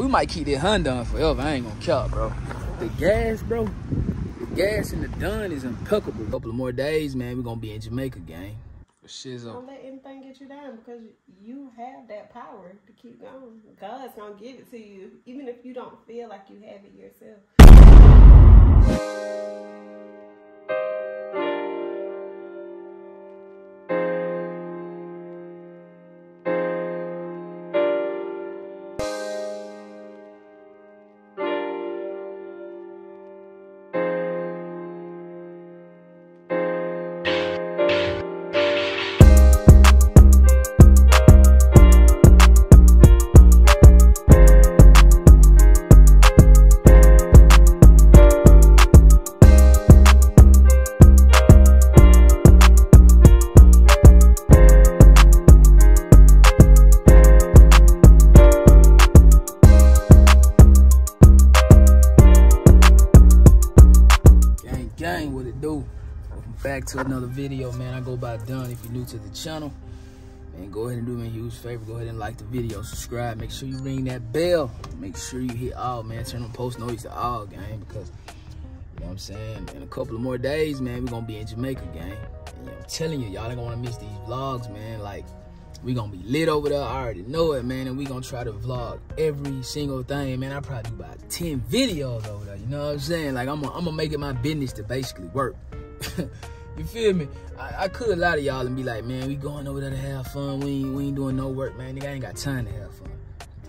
We might keep that Honda on forever. I ain't gonna count, bro. The gas, bro. The gas in the dun is impeccable. A couple of more days, man. We're gonna be in Jamaica, gang. Shizzle. Don't let anything get you down because you have that power to keep going. God's gonna give it to you, even if you don't feel like you have it yourself. To another video, man. I go by Don. If you're new to the channel, man, go ahead and do me a huge favor. Go ahead and like the video, subscribe. Make sure you ring that bell. Make sure you hit all, man. Turn on post notice to all, gang, because, you know what I'm saying? In a couple of more days, man, we're going to be in Jamaica, gang. And, I'm telling you, y'all ain't going to miss these vlogs, man. Like, we gonna be lit over there. I already know it, man. And we gonna try to vlog every single thing, man. I probably do about 10 videos over there. You know what I'm saying? Like I'm gonna make it my business to basically work. you feel me? I, I, could lie to y'all and be like, man, we going over there to have fun. We ain't, we ain't doing no work, man. Nigga, I ain't got time to have fun.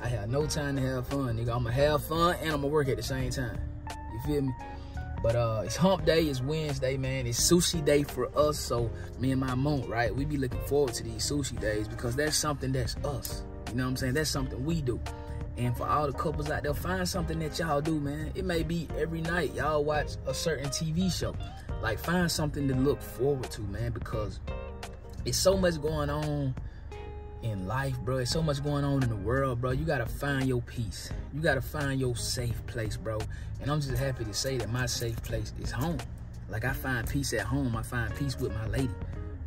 I have no time to have fun, nigga. I'ma have fun and I'ma work at the same time. You feel me? But uh, it's hump day, it's Wednesday, man. It's sushi day for us. So me and my mom, right? We be looking forward to these sushi days because that's something that's us. You know what I'm saying? That's something we do. And for all the couples out there, find something that y'all do, man. It may be every night y'all watch a certain TV show. Like find something to look forward to, man, because it's so much going on in life, bro. It's so much going on in the world, bro. You gotta find your peace. You gotta find your safe place, bro. And I'm just happy to say that my safe place is home. Like I find peace at home. I find peace with my lady.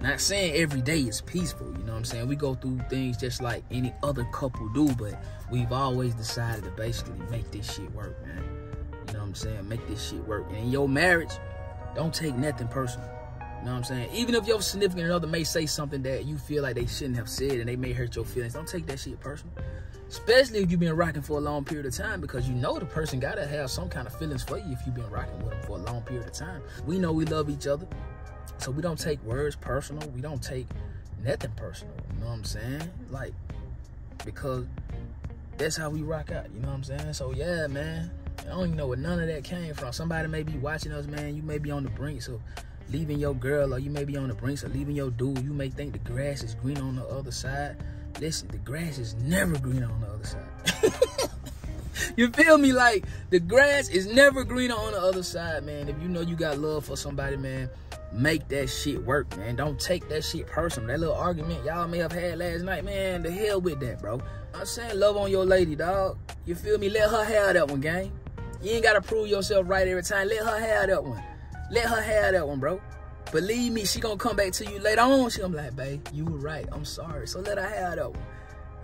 Not saying every day is peaceful, you know what I'm saying? We go through things just like any other couple do, but we've always decided to basically make this shit work, man. You know what I'm saying? Make this shit work. And in your marriage, don't take nothing personal. You know what I'm saying? Even if your significant other may say something that you feel like they shouldn't have said and they may hurt your feelings, don't take that shit personal. Especially if you've been rocking for a long period of time because you know the person gotta have some kind of feelings for you if you've been rocking with them for a long period of time. We know we love each other, so we don't take words personal. We don't take nothing personal. You know what I'm saying? Like, because that's how we rock out. You know what I'm saying? So yeah, man. I don't even know where none of that came from. Somebody may be watching us, man. You may be on the brink of leaving your girl, or you may be on the brink of leaving your dude. You may think the grass is green on the other side. Listen, the grass is never green on the other side. you feel me? Like, the grass is never greener on the other side, man. If you know you got love for somebody, man, make that shit work, man. Don't take that shit personal. That little argument y'all may have had last night, man, the hell with that, bro. I'm saying love on your lady, dog. You feel me? Let her have that one, gang. You ain't gotta prove yourself right every time. Let her have that one. Let her have that one, bro. Believe me, she gonna come back to you later on. She gonna be like, babe, you were right. I'm sorry. So let her have that one.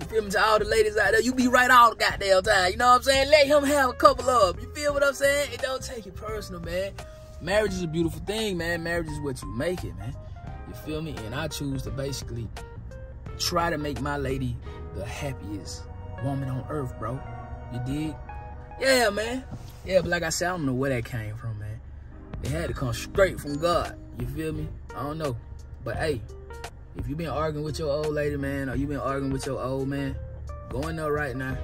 You feel me? To all the ladies out there, you be right all the goddamn time. You know what I'm saying? Let him have a couple of them. You feel what I'm saying? It don't take it personal, man. Marriage is a beautiful thing, man. Marriage is what you make it, man. You feel me? And I choose to basically try to make my lady the happiest woman on earth, bro. You dig? Yeah, man. Yeah, but like I said, I don't know where that came from, man. It had to come straight from God. You feel me? I don't know. But hey, if you been arguing with your old lady, man, or you been arguing with your old man, go in there right now.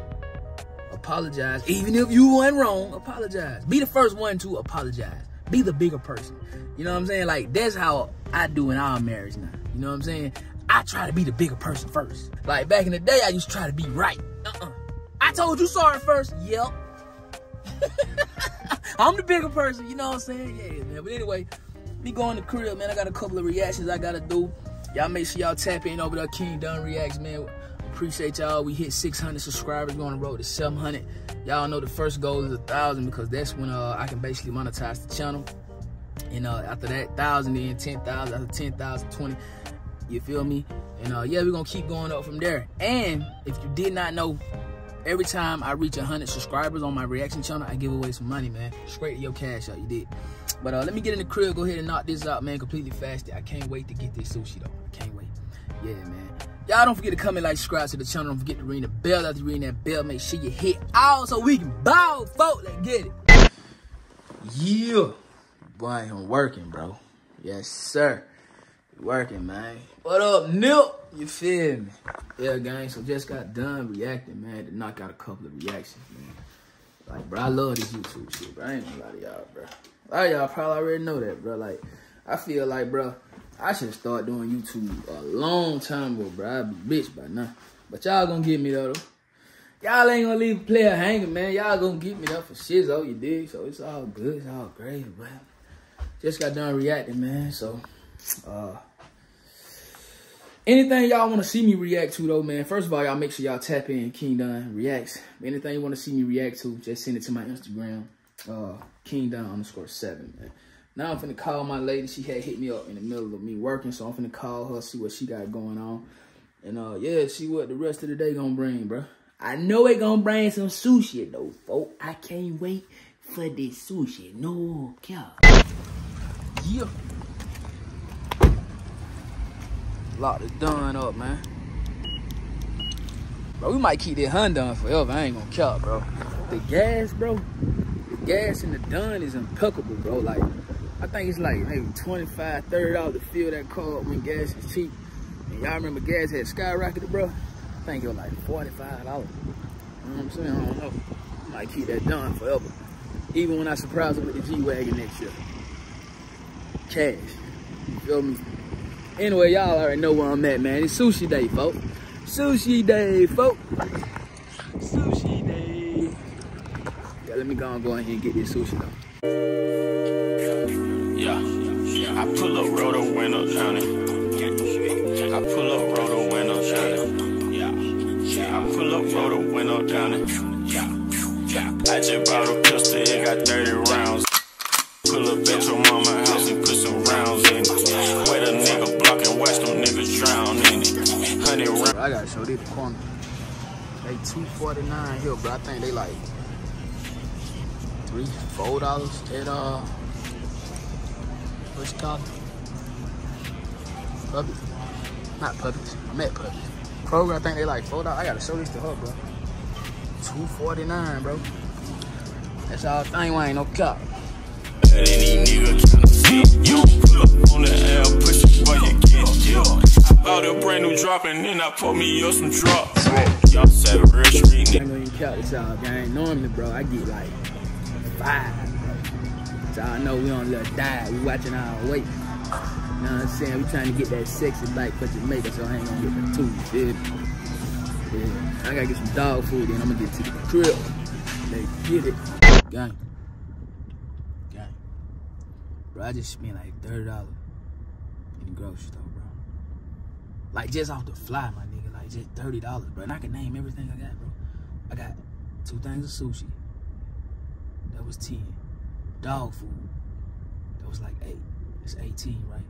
Apologize. Even if you went wrong, apologize. Be the first one to apologize. Be the bigger person. You know what I'm saying? Like, that's how I do in our marriage now. You know what I'm saying? I try to be the bigger person first. Like, back in the day, I used to try to be right. Uh-uh. I told you sorry first. Yep. I'm the bigger person, you know what I'm saying? Yeah, man. But anyway, me going to crib, man. I got a couple of reactions I gotta do. Y'all make sure y'all tap in over there, King Don Reacts, man. Appreciate y'all. We hit 600 subscribers. We're on the road to 700. Y'all know the first goal is a thousand because that's when uh, I can basically monetize the channel. And uh, after that, thousand, then 10,000, after 10,000, 20. You feel me? And uh, yeah, we're gonna keep going up from there. And if you did not know, every time I reach 100 subscribers on my reaction channel, I give away some money, man. Straight to your cash out, you did. But uh, let me get in the crib, go ahead and knock this out, man, completely fasted. I can't wait to get this sushi, though. I can't wait. Yeah, man. Y'all don't forget to comment, like, subscribe to the channel. Don't forget to ring the bell. After you ring that bell, make sure you hit all so we can bow, folk. Let's get it. Yeah. Boy, I'm working, bro. Yes, sir. Working, man. What up, Nip? You feel me? Yeah, gang. So just got done reacting, man, to knock out a couple of reactions, man. Like, bro, I love this YouTube shit, bro. I ain't gonna lie to y'all, bro. A lot of y'all probably already know that, bro. Like, I feel like, bro, I should start doing YouTube a long time ago, bro. I'd be rich by now. But y'all gonna get me though. Y'all ain't gonna leave a player hanging, man. Y'all gonna get me up for shit, oh, you dig? So it's all good, it's all great, but just got done reacting, man. So, uh, anything y'all want to see me react to, though, man, first of all, y'all make sure y'all tap in King Don Reacts. Anything you want to see me react to, just send it to my Instagram, uh, King Don underscore seven, man. Now I'm finna call my lady. She had hit me up in the middle of me working, so I'm finna call her, see what she got going on. And, uh, yeah, see what the rest of the day gonna bring, bro. I know it gonna bring some sushi, though, folk. I can't wait for this sushi. No cap. Yeah. Lock the done up, man. Bro, we might keep that done forever. I ain't gonna cap, bro. The gas, bro. The gas in the done is impeccable, bro. Like, I think it's like maybe 25 $30 to fill that car when gas is cheap. And y'all remember gas had skyrocketed, bro? I think it was like $45. You know what I'm saying? I don't know. I Might keep that done forever. Even when I surprise them with the G-Wagon next year. Cash. You feel me? Anyway, y'all already know where I'm at, man. It's sushi day, folks. Sushi day, folks. Sushi day. Yeah, let me go and go in here and get this sushi, though. Yeah, yeah. I pull up, roll the window it. I pull up, roll the window it. Yeah, yeah. I pull up, roll the window it. Yeah, yeah. I just bought a pistol, it got 30 rounds. I the corner. They 249 here, bro. I think they like three, four dollars at uh what's called? Publix. Not Publix. I'm at Publix. Kroger, I think they like four dollars. I gotta show this to her, bro. 249, bro. That's all thing ain't no cop. Any nigga fit you. Pull up on the L, push it while you. I bought a brand new drop and then I put me up some drops. Y'all said real street I ain't gonna even count this out, gang. Normally, bro, I get like five, bro. So I know we on little diet. We watching our weight. You know what I'm saying? We trying to get that sexy bike for Jamaica, so I ain't gonna get the two. You feel me? Yeah. I gotta get some dog food, then I'm gonna get to the crib. Let's get it. Gang. Gang. Bro, I just spent like $30 in the grocery store. Like just off the fly, my nigga. Like just thirty dollars, bro. And I can name everything I got, bro. I got two things of sushi. That was ten. Dog food. That was like eight. It's eighteen, right?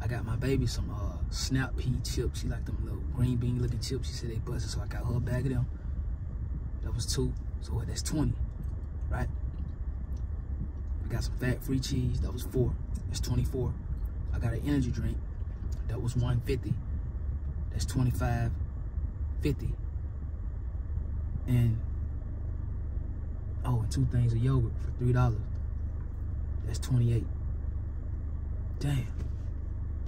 I got my baby some uh, snap pea chips. She like them little green bean looking chips. She said they busted, so I got her a bag of them. That was two. So what, that's 20, right? I got some fat-free cheese. That was four. That's 24. I got an energy drink. That was 150. That's 25, 50. And, oh, and two things of yogurt for $3. That's 28. Damn.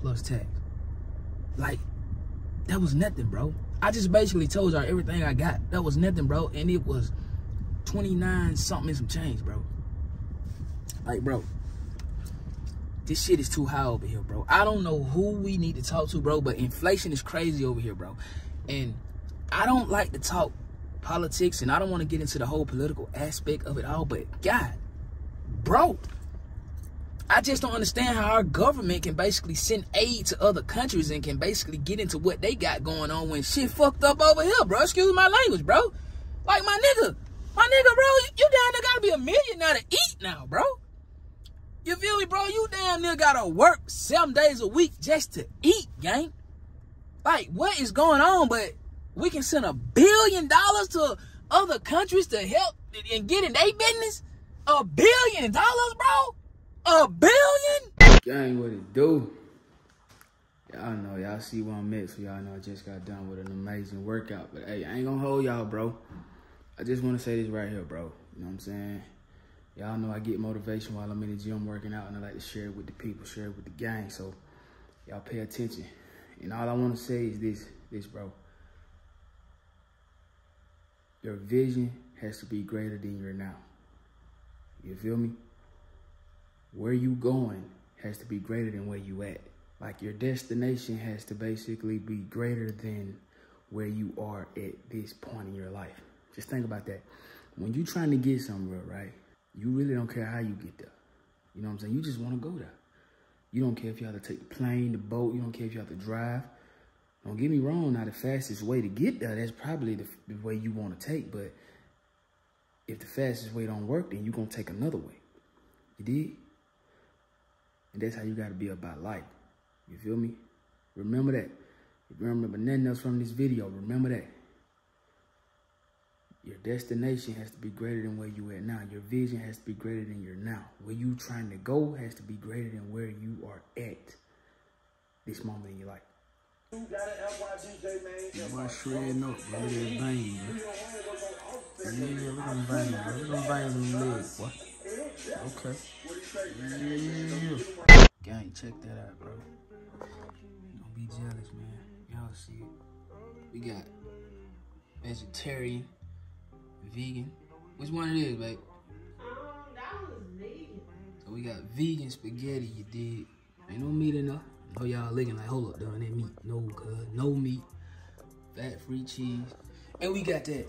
Plus tax. Like, that was nothing, bro. I just basically told y'all everything I got. That was nothing, bro. And it was 29 something and some change, bro. Like, bro, this shit is too high over here, bro. I don't know who we need to talk to, bro, but inflation is crazy over here, bro. And I don't like to talk politics and I don't want to get into the whole political aspect of it all, but God, bro, I just don't understand how our government can basically send aid to other countries and can basically get into what they got going on when shit fucked up over here, bro. Excuse my language, bro. Like my nigga, my nigga, bro, you, down there gotta be a millionaire to eat now, bro. You feel me, bro? You damn near gotta work seven days a week just to eat, gang. Like, what is going on? But we can send a billion dollars to other countries to help and get in their business? A billion dollars, bro? A billion? Gang, what it do? Y'all know, y'all see where I'm at, so y'all know I just got done with an amazing workout. But hey, I ain't gonna hold y'all, bro. I just wanna say this right here, bro. You know what I'm saying? Y'all know I get motivation while I'm in the gym working out, and I like to share it with the people, share it with the gang. So y'all pay attention. And all I wanna say is this, this, bro. Your vision has to be greater than your now. You feel me? Where you going has to be greater than where you at. Like your destination has to basically be greater than where you are at this point in your life. Just think about that. When you're trying to get somewhere, right? You really don't care how you get there. You know what I'm saying? You just want to go there. You don't care if you have to take the plane, the boat. You don't care if you have to drive. Don't get me wrong. Now, the fastest way to get there, that's probably the, the way you want to take. But if the fastest way don't work, then you're going to take another way. You did? And that's how you got to be about life. You feel me? Remember that. Remember nothing else from this video, remember that. Your destination has to be greater than where you at now. Your vision has to be greater than your now. Where you trying to go has to be greater than where you are at this moment in your life. Boy, shredding up, bro. Look at his veins, bro. Yeah, look at them veins, bro. Look at them veins in the leg, boy. Okay. Yeah. Gang, check that out, bro. Don't be jealous, man. Y'all see it. We got vegetarian, vegan. Which one it is, babe? Um, that was vegan. So we got vegan spaghetti, you did. Ain't no meat in enough. Oh, y'all looking like, hold up, done that meat. No, cuz, no meat. Fat-free cheese. And we got that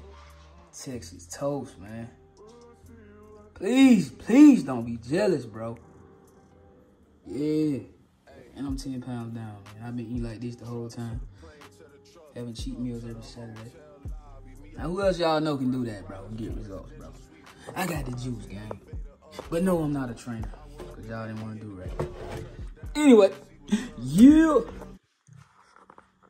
Texas toast, man. Please, please don't be jealous, bro. Yeah. And I'm 10 pounds down, man. I've been eating like this the whole time. Having cheat meals every Saturday. Now, who else y'all know can do that, bro, get results, bro? I got the juice, gang. But no, I'm not a trainer. Because y'all didn't want to do right. Anyway, yeah.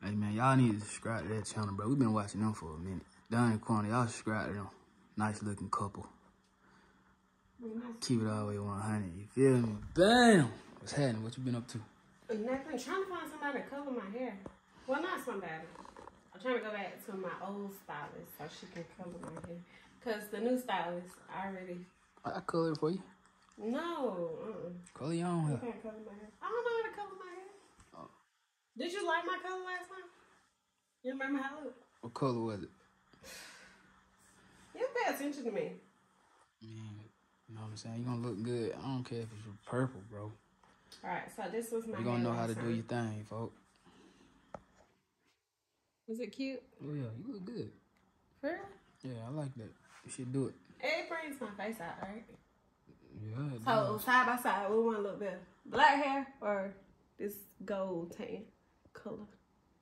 Hey, man, y'all need to subscribe to that channel, bro. We've been watching them for a minute. Don and Quona, y'all subscribe to them. Nice looking couple. Keep it all the way 100. You feel me? Bam! What's happening? What you been up to? Nothing. Trying to find somebody to color my hair. Well, not somebody. I'm trying to go back to my old stylist so she can color my hair. Cause the new stylist already. I color it for you. No. Uh-uh. Color your own I can't color my hair. I don't know how to color my hair. Oh. Did you like my color last time? You remember how it looked? What color was it? You pay attention to me. Man, you know what I'm saying? You're gonna look good. I don't care if it's purple, bro. All right. So this was my. You're gonna know how to last do your thing, folks. Was it cute? Oh yeah, you look good. For real? Yeah, I like that. You should do it. It brings my face out, right? Yeah. So does. side by side, we want to look better. Black hair or this gold tan color?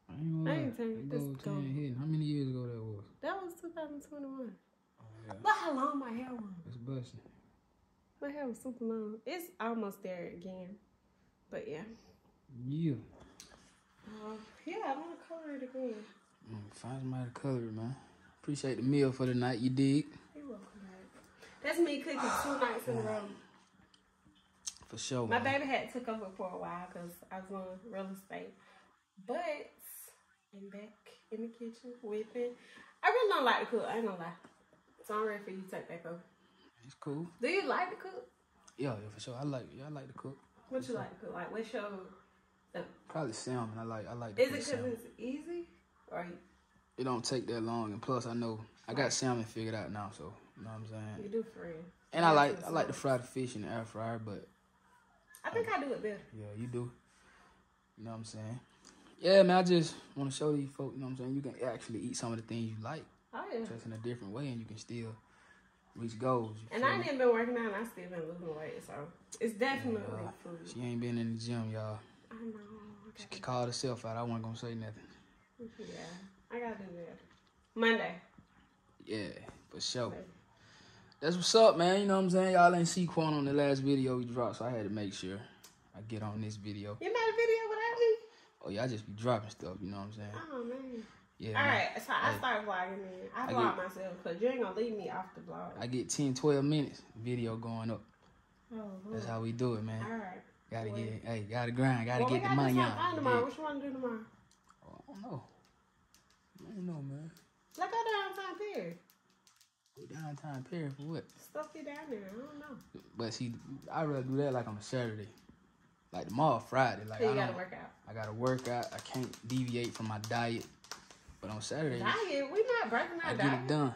I ain't I ain't saying this gold gold. tan hitting. How many years ago that was? That was 2021. Oh yeah. Look how long my hair was. It's busting. My hair was super long. It's almost there again. But yeah. Yeah. Uh, yeah, I want to color it again. Find somebody to color it, man. Appreciate the meal for the night. You dig? You're welcome. That's me cooking two nights in a row. For sure. My man. baby had took over for a while because I was on real estate. But I'm back in the kitchen whipping. I really don't like to cook. I ain't gonna lie. So I'm ready for you to take back over. It's cool. Do you like to cook? Yeah, yeah, for sure. I like. Yeah, I like to cook. What you like to cook? Like what's your? The, Probably salmon. I like. I like. Is it because it's easy or It don't take that long, and plus I know I got salmon figured out now, so you know what I'm saying. you do real? And I like I like to fry the fish in the air fryer, but I think I do it better. yeah, you do. You know what I'm saying? Yeah, man. I just want to show these folks. You know what I'm saying? You can actually eat some of the things you like, Oh yeah. just in a different way, and you can still reach goals. And I ain't even been working out and I still been losing weight, so it's definitely Yeah. food. She ain't been in the gym, y'all. I know. She I called herself out. I wasn't gonna say nothing. yeah, I gotta do that. Monday. Yeah, for sure. That's what's up, man. You know what I'm saying? Y'all ain't see Quan on the last video we dropped, so I had to make sure I get on this video. You made a video without me? Oh yeah, I just be dropping stuff. You know what I'm saying? Oh man. Yeah, All man. right, so I Hey. start vlogging then. I I vlog myself because you ain't gonna leave me off the vlog. I get 10, 12 minutes video going up. oh, That's how we do it, man. All right. Gotta get, hey, gotta grind, gotta well, get the money out. something on. fun tomorrow. What you want to do tomorrow? Oh, I don't know. I don't know, man. Let's go downtown Pier. Go downtown period for what? Stuff be down there. I don't know. But see, I rather do that like on a Saturday. Like tomorrow, Friday. Like So you I gotta work out. I gotta work out. I can't deviate from my diet. But on Saturdays, Diet? We not breaking our I our get diet. it done.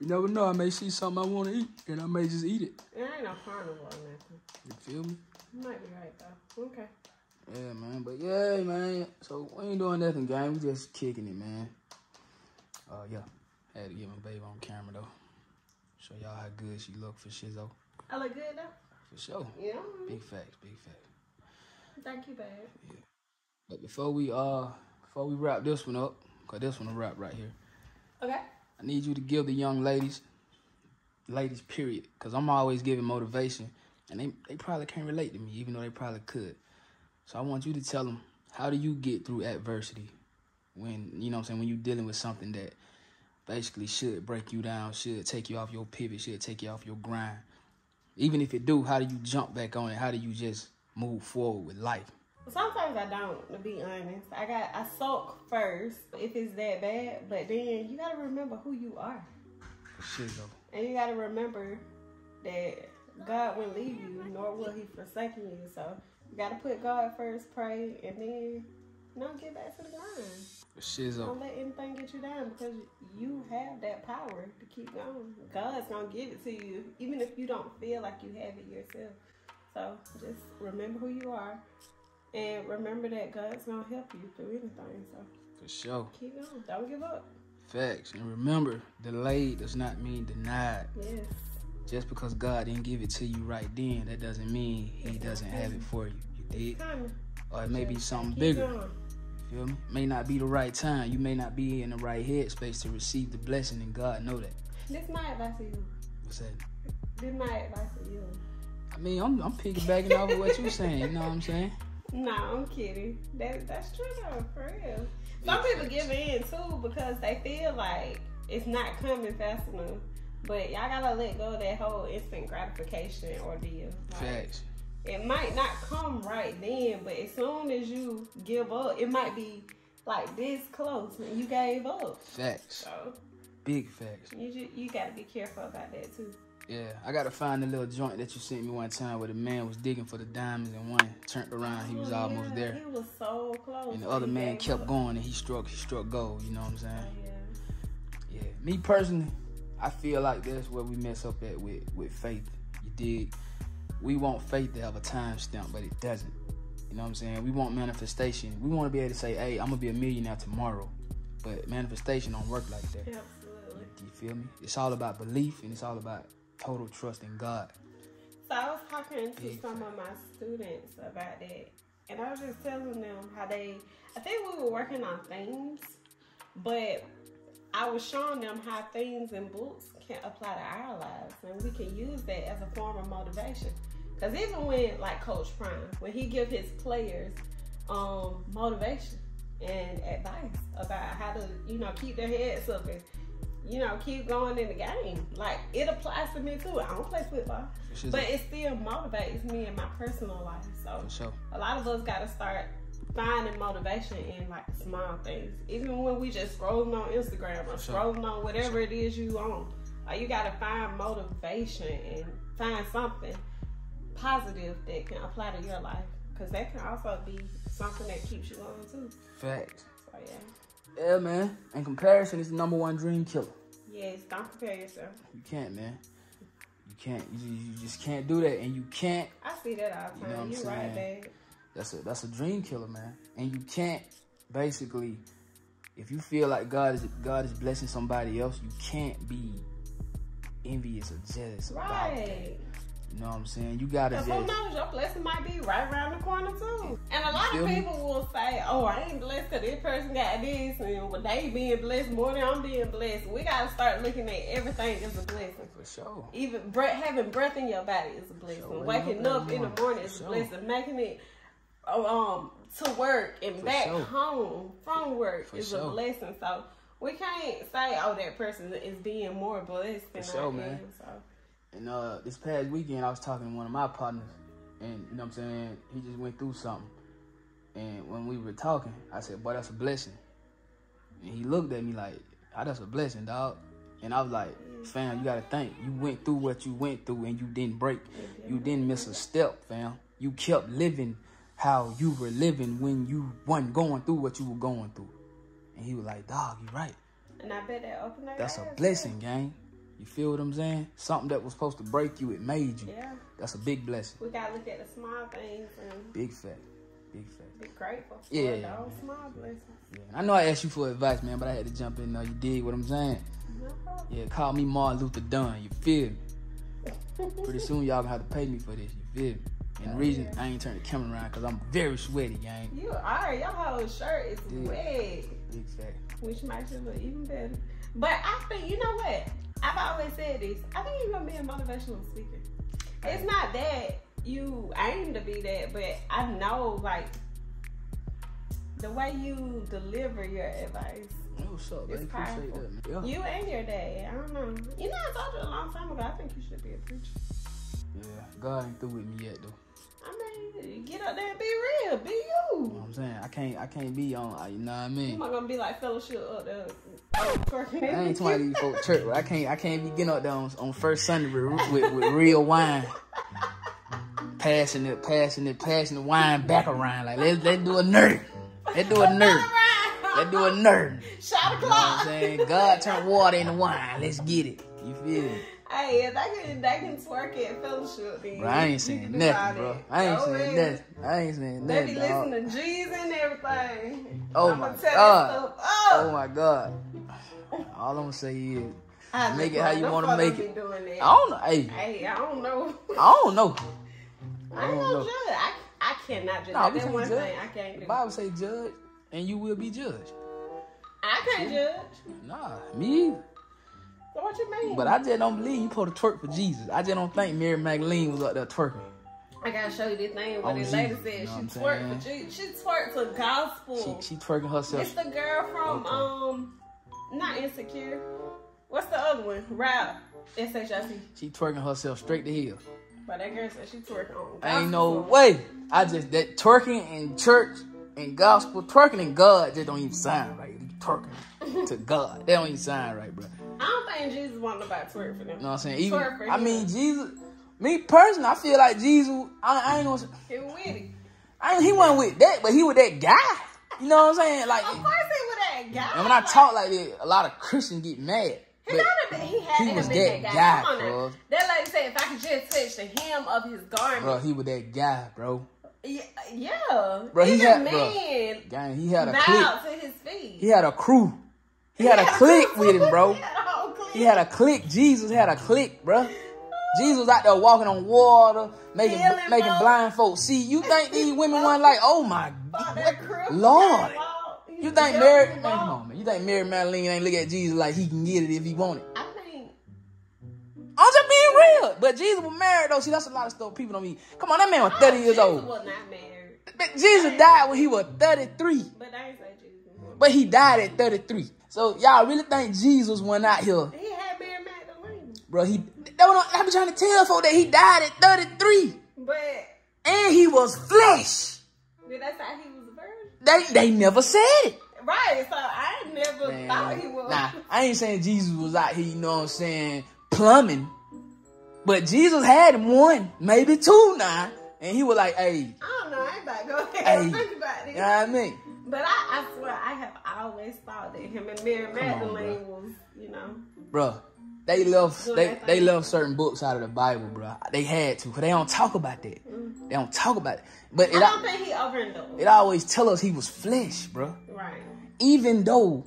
You never know. I may see something I want to eat, and I may just eat it. There ain't no carnival or nothing. You feel me? Might be right though. Okay. Yeah, man. But yeah, man. So we ain't doing nothing, gang. We just kicking it, man. Uh, yeah. I Had to get my baby on camera though. Show y'all how good she look for Shizzo. I look good though. For sure. Yeah. Big facts, big facts. Thank you, babe. Yeah. But before we uh before we wrap this one up, cause this one a wrap right here. Okay. I need you to give the young ladies, ladies period, cause I'm always giving motivation, and they they probably can't relate to me, even though they probably could. So I want you to tell them how do you get through adversity when you know what I'm saying when you're dealing with something that basically should break you down, should take you off your pivot, should take you off your grind. Even if it do, how do you jump back on it? How do you just move forward with life? Sometimes I don't, to be honest. I got I sulk first if it's that bad, but then you gotta remember who you are. For shit though. And you gotta remember that God won't leave you, nor will he forsake you. So you gotta put God first, pray, and then you know, get back to the grind. For. Don't let anything get you down because you have that power to keep going. God's gonna give it to you, even if you don't feel like you have it yourself. So just remember who you are, and remember that God's gonna help you through anything. So For sure. keep going. Don't give up. Facts. And remember, delayed does not mean denied. Yes. Just because God didn't give it to you right then, that doesn't mean He doesn't have it for you. You dig? Or it may be something bigger. Feel me? May not be the right time. You may not be in the right headspace to receive the blessing, and God know that. This my advice to you. What's that? This my advice to you. I mean, I'm I'm piggybacking off of what you're saying. You know what I'm saying? No, I'm kidding. That that's true though, for real. Some people give in too because they feel like it's not coming fast enough. But y'all gotta let go of that whole instant gratification ordeal. Like, Facts. it might not come right then, but as soon as you give up, it might be like this close and you gave up. Facts. So Big facts. you ju- you gotta be careful about that too. Yeah, I gotta find the little joint that you sent me one time where the man was digging for the diamonds and one turned around, he was Oh, almost yeah, there. He was so close. And the other man kept up. going and he struck he struck gold, you know what I'm saying? Oh, yeah. Yeah, me personally, I feel like that's where we mess up at with with faith. You dig? We want faith to have a time stamp, but it doesn't. You know what I'm saying? We want manifestation. We want to be able to say, "Hey, I'm gonna be a millionaire tomorrow," but manifestation don't work like that. Absolutely. You feel me? It's all about belief and it's all about total trust in God. So I was talking to Big some of my students about that, and I was just telling them how they. I think we were working on things, but I was showing them how things and books can apply to our lives, and we can use that as a form of motivation. Because even when, like Coach Prime, when he give his players um, motivation and advice about how to, you know, keep their heads up and you know, keep going in the game. Like it applies to me too. I don't play football, sure. but it still motivates me in my personal life. So sure. a lot of us got to start finding motivation in like small things. Even when we just scrolling on Instagram or Sure. scrolling on whatever it is you on, like you got to find motivation and find something positive that can apply to your life. Cause that can also be something that keeps you going too. Fact. So yeah, Yeah, man. In comparison, it's the number one dream killer. yes, don't compare yourself. You can't, man. You can't. You, you just can't do that, and you can't I see that all the You know time. what I'm right, saying? babe. That's a that's a dream killer, man. And you can't basically, if you feel like God is God is blessing somebody else, you can't be envious or jealous about that. Right. You know what I'm saying? You gotta just who knows, your blessing might be right around the corner too. And a lot of me? people will say, "Oh, I ain't blessed because this person got this, and they being blessed more than I'm being blessed." We gotta start looking at everything as a blessing. for sure. Even breath, having breath in your body is a blessing. Sure, Waking up in the morning is a Sure. blessing. Making it um to work and back sure. home from work For is sure. a blessing. So we can't say, oh, that person is being more blessed than For sure, I man. am. So And uh, this past weekend, I was talking to one of my partners, and you know what I'm saying? He just went through something. And when we were talking, I said, Boy, that's a blessing. And he looked at me like, oh, That's a blessing, dog. And I was like, Fam, you gotta think. You went through what you went through, and you didn't break. You didn't miss a step, fam. You kept living how you were living when you wasn't going through what you were going through. And he was like, Dog, you right. and I bet that opened That's a blessing, gang. You feel what I'm saying? Something that was supposed to break you, it made you. Yeah, That's a big blessing. we gotta look at the small things and Big fact. Big fact. be grateful. For Yeah, yeah, those small blessings. Yeah. And I know I asked you for advice, man, but I had to jump in. Uh, you dig what I'm saying? No. Yeah, call me Martin Luther Don. You feel me? Pretty soon y'all gonna have to pay me for this. You feel me? And the reason I ain't turned the camera around because I'm very sweaty, gang. You are. Your whole shirt is Yeah. wet, fact. which makes it look even better. But I think you know what? I've always said this. I think you're gonna be a motivational speaker. It's not that you aim to be that, but I know like the way you deliver your advice. Hey, what's up, man? Appreciate that, man. Yeah. You and your dad. I don't know. You know, I told you a long time ago. I think you should be a preacher. yeah. God ain't through with me yet, though. I mean, get up there and be real. Be You know what I'm saying? I can't I can't be on, you know what I mean. I'm not gonna be like fellowship up there. I ain't talking these folk church. I can't I can't be getting up there on, on first Sunday with, with, with real wine. Passing it, passing it, passing the wine back around. Like let's let's do a nerd. Let's do a nerd. Let's do a nerd. Shot You o'clock. know what I'm saying? God turned water into wine. Let's get it. You feel me? Hey, if they can, they can twerk at fellowship, then Bro, I ain't saying nothing, bro. I ain't saying nothing. I ain't saying They be nothing. dog. listening to Jesus and everything. Oh I'ma my God. that Oh my God. All I'm gonna say is, I make it how you wanna fuckers make it. I don't know. Hey, Hey, I don't know. I don't know. I ain't don't no know. judge. I, I cannot judge. We That's can't one judge. thing I can't The do. Bible say judge, and you will be judged. I can't judge. Nah, me either. So what you mean? But I just don't believe you supposed to twerk for Jesus. I just don't think Mary Magdalene was up there twerking. I gotta show you this thing On where the lady said you know she twerked for Jesus. She twerked to gospel. She she twerking herself. It's the girl from Okay. um, not insecure. What's the other one? Rap. S-H-I-C. She twerking herself straight to hell. But that girl said she twerking on gospel. Ain't no way. I just that twerking in church and gospel twerking in God just don't even sound right. Twerking to God, that don't even sound right, bro. I don't think Jesus wanted nobody to twerk for them. You know what I'm saying? Even Twerk for I him. mean Jesus. Me personally, I feel like Jesus. I, I ain't gonna. He was with it. I he wasn't with that, but he was that guy. You know what I'm saying? Like, Of course he was that guy. and when I talk like that, a lot of Christians get mad. He, But he had he was that that guy, guy. Come on now. bro. That lady said, if I could just touch the hem of his garment. bro, he was that guy, bro. Yeah, yeah. Bro, he Even had- bro. man Gang, he had a clique. to his feet. He had a crew. He had a clique with him, bro. He had a whole clique. He had a clique. Jesus had a clique, bro. Jesus out there walking on water, making Healing making blind folks see. You think these women weren't like, oh my, Fuck what, that crew. Lord? He walked. He You think Mary? Man, come on, man. You think Mary Magdalene ain't look at Jesus like he can get it if he want it? I think I'm just being real. But Jesus was married though. See, that's a lot of stuff people don't mean. Come on, that man was 30 years Jesus old. was not married, But Jesus died when he was 33. but I ain't say Jesus. But he died at 33. So y'all really think Jesus went out here, He had Mary Magdalene, bro? He that what I be trying to tell folks that he died at 33, but and he was flesh. did that say he was a virgin? They they never said it. Right. So I never Man, thought he was. Nah, I ain't saying Jesus was out here, you know what I'm saying, plumbing. But Jesus had him one, maybe two now. And he was like, hey, I don't know. I ain't about to go ahead and Hey. think about this. you know what I mean? But I, I swear, I have always thought that him and Mary on, Magdalene was, you know. Bruh, they left Doing they, they left certain books out of the Bible, bruh. They had to, because they don't talk about that. They don't talk about it. But Mm-hmm. I it, don't think he overindulged. it always tell us he was flesh, bruh. right. Even though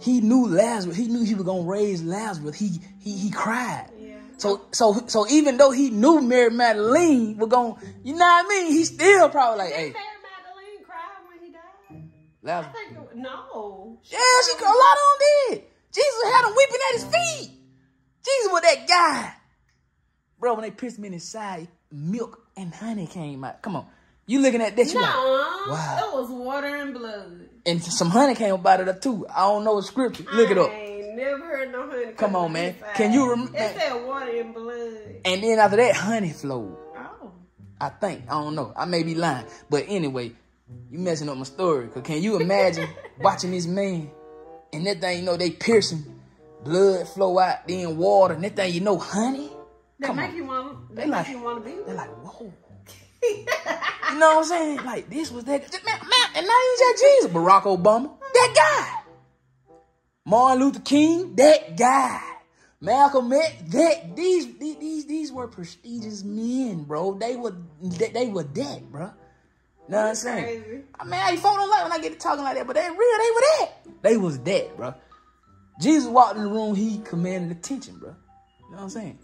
he knew Lazarus, he knew he was gonna raise Lazarus, he he he cried. Yeah. So so so even though he knew Mary Magdalene was gonna, you know what I mean? He still probably like, Did hey, Mary Magdalene cry when he died? I think it, no. Yeah, she a lot of them did. Jesus had him weeping at his feet. Jesus was that guy. Bro, when they pierced me in his side, milk and honey came out. Come on. You looking at that? You No, like, wow. it was water and blood. And some honey came about it too. I don't know the scripture. Look it up. I ain't never heard no honey. Come on, man. Can you remember? It said water and blood. And then after that, honey flowed. Oh. I think. I don't know. I may be lying. But anyway, you messing up my story. Cause can you imagine watching this man and that thing, you know, they piercing, blood flow out, then water, and that thing, you know, honey? They Come make on. you want. They, They like- you want to be. They're like, whoa. you know what I'm saying? Like, this was that. Man, man, and not even just Jesus. Barack Obama, that guy. Martin Luther King, that guy. Malcolm X, that these these these, were prestigious men, bro. They were they, they were that, bro. Know what I'm saying? Crazy. I mean, I folk don't like when I get to talking like that, but they real, they were that. They was that, bro. Jesus walked in the room, he commanded attention, bro. You know what I'm saying?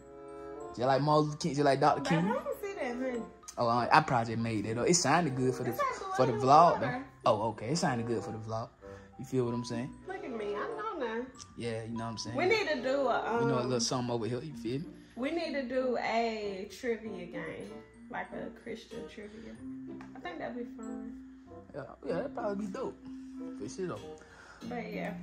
Just like Martin Luther King, just like Dr. I King. don't see that honey. Oh, I, I probably just made that up. It sounded good for the for the vlog, though. Oh, okay. It sounded good for the vlog. You feel what I'm saying? Look at me. I know now. Yeah, you know what I'm saying. We need to do a. Um, you know a little something over here. You feel me? We need to do a trivia game, like a Christian trivia. I think that'd be fun. Yeah, yeah, that'd probably be dope. For sure. But yeah.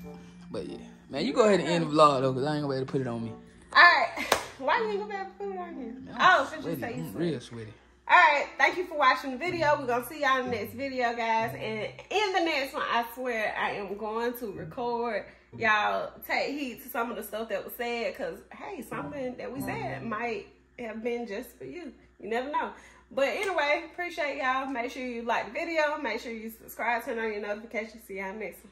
But yeah, man, you go ahead and end the vlog though, cause I ain't gonna be able to put it on me. All right. Why you ain't gonna be able to put it on here? Man, Oh, since you say you sweaty. real sweaty. All right. Thank you for watching the video. We're gonna see y'all in the next video, guys. And in the next one, I swear I am going to record. Y'all take heed to some of the stuff that was said, cause hey, something that we said might have been just for you. You never know. But anyway, appreciate y'all. Make sure you like the video. Make sure you subscribe, turn on your notifications. See y'all next one.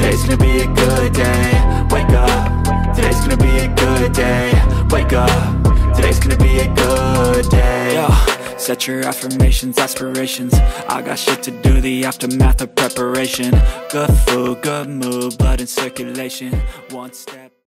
today's gonna be a good day. Wake up, today's gonna be a good day. Wake up, today's gonna be a good day. Yo. Set your affirmations, aspirations. I got shit to do, the aftermath of preparation. Good food, good mood, blood in circulation. One step.